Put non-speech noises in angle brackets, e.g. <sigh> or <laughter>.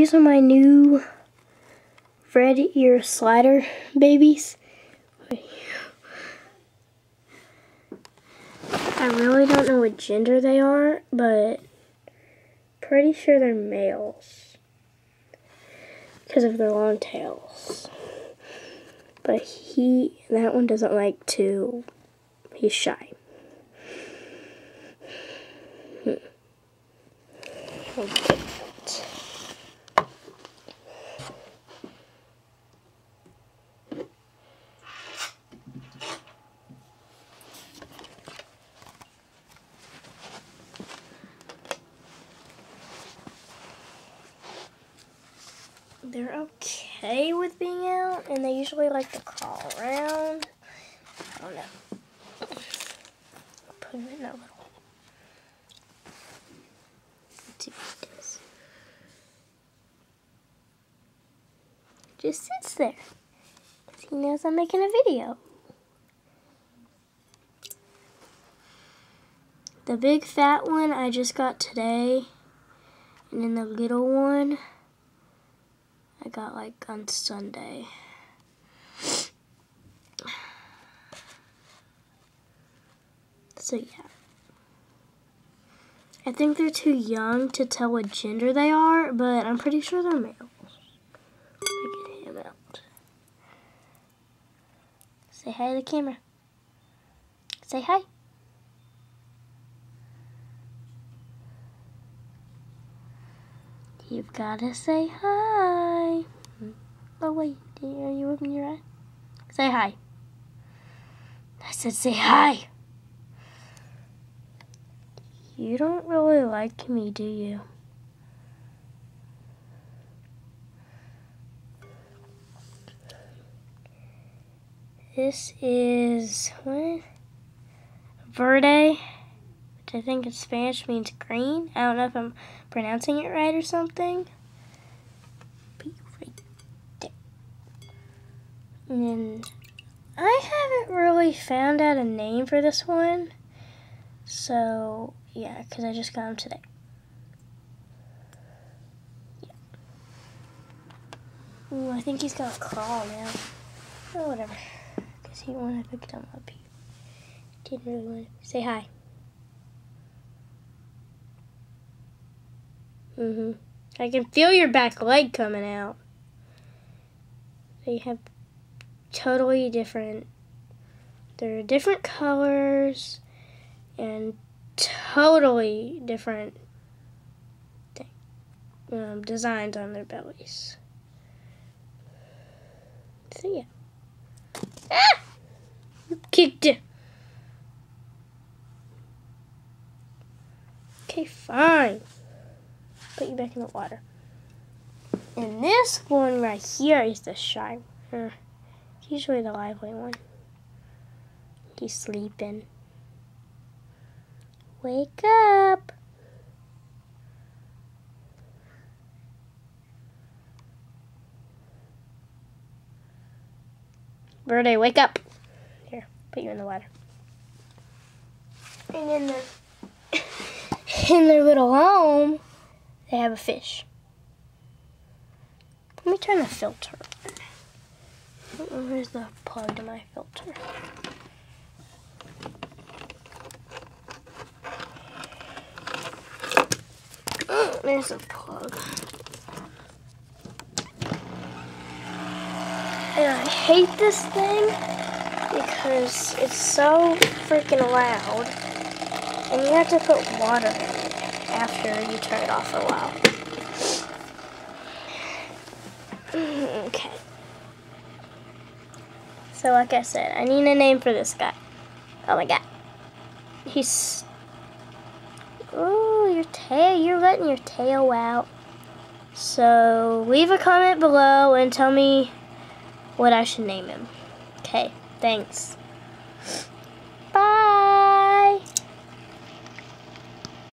These are my new red ear slider babies. I really don't know what gender they are, but pretty sure they're males because of their long tails. But he, that one doesn't like to, he's shy. Hmm. Okay. They're okay with being out, and they usually like to crawl around. I don't know. Put them in a little. Let's see what it does. Just sits there. Because he knows I'm making a video. The big fat one I just got today. And then the little one I got like on Sunday. So yeah. I think they're too young to tell what gender they are, but I'm pretty sure they're males. get him out. Say hi to the camera. Say hi. You've got to say hi. Oh, wait. Are you opening your eye? Say hi. I said say hi. You don't really like me, do you? This is what? Verde which I think in Spanish means green. I don't know if I'm pronouncing it right or something. And I haven't really found out a name for this one. So, yeah, because I just got him today. Yeah. Ooh, I think he's gonna crawl now. Oh, whatever. Because he wanted to pick him up. He didn't really want to say hi. Mm-hmm. I can feel your back leg coming out. They have totally different, they're different colors and totally different um, designs on their bellies. So yeah. Ah! Kicked it. Okay, fine put you back in the water. And this one right here is the shy. Usually the lively one. He's sleeping. Wake up! Verde, wake up! Here, put you in the water. And in the <laughs> in their little home, they have a fish. Let me turn the filter on. Where's the plug to my filter? Oh, there's a plug. And I hate this thing because it's so freaking loud. And you have to put water in it after you turn it off for a while. <laughs> Okay. So like I said, I need a name for this guy. Oh my god. He's... Oh, your tail. You're letting your tail out. So leave a comment below and tell me what I should name him. Okay, thanks.